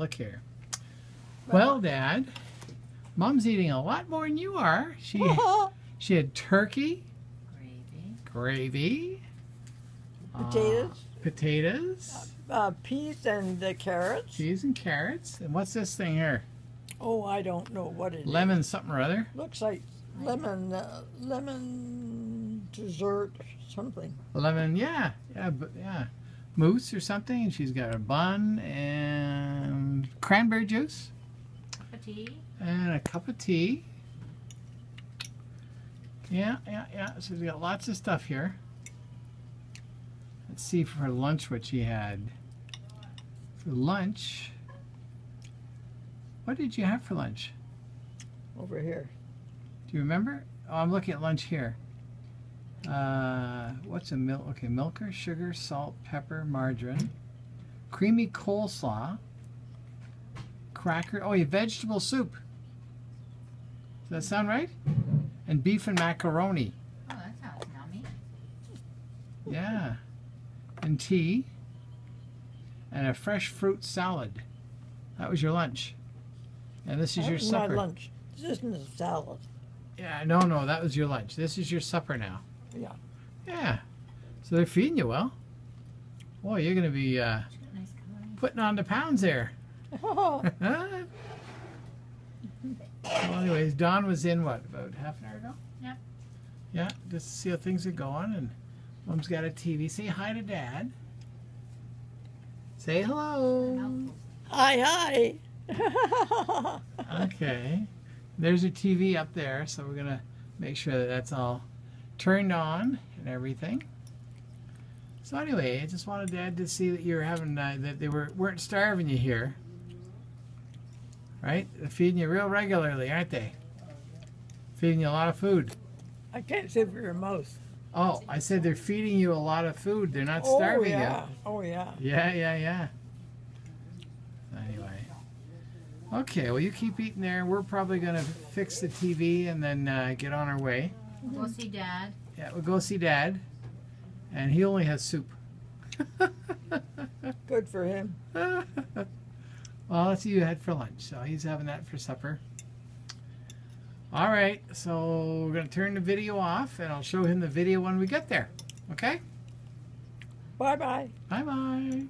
look here. Well, Dad, Mom's eating a lot more than you are. She she had turkey, Gravy. gravy, uh, Potatoes, potatoes, uh, peas, and the carrots. cheese, and carrots. And what's this thing here? Oh, I don't know what it is. Lemon something or other. Looks like lemon, uh, lemon dessert, something. Lemon, yeah, yeah, but yeah, mousse or something. And she's got a bun and cranberry juice Cup of tea. and a cup of tea. Yeah, yeah, yeah. So she's got lots of stuff here. Let's see for lunch what she had. For lunch, what did you have for lunch? over here. Do you remember? Oh, I'm looking at lunch here. Uh, what's a milk? Okay, milker, sugar, salt, pepper, margarine, creamy coleslaw, cracker. Oh, yeah, vegetable soup. Does that sound right? And beef and macaroni. Oh, that sounds yummy. Yeah. And tea. And a fresh fruit salad. That was your lunch. And this is That your was supper. My lunch. This isn't a salad. Yeah, no, no, that was your lunch. This is your supper now. Yeah. Yeah. So they're feeding you well. Boy, you're going to be uh, nice putting on the pounds there. well, anyways, Don was in what, about half an hour ago? Yeah. Yeah, just to see how things are going. And Mom's got a TV. Say hi to Dad. Say hello. Hi, hi. Okay. There's your TV up there, so we're going to make sure that that's all turned on and everything. So anyway, I just wanted Dad to see that you're having uh, that they were weren't starving you here, right? They're feeding you real regularly, aren't they? Feeding you a lot of food. I can't see for your mouth. Oh, I said they're feeding you a lot of food. They're not Oh starving yeah. Oh yeah. you. Yeah, yeah, yeah. Anyway. Okay, well you keep eating there. We're probably gonna fix the TV and then uh, get on our way. We'll go see Dad. Yeah, we'll go see Dad, and he only has soup. Good for him. well, that's what you had for lunch, so he's having that for supper. All right, so we're gonna turn the video off, and I'll show him the video when we get there. Okay? Bye bye. Bye bye.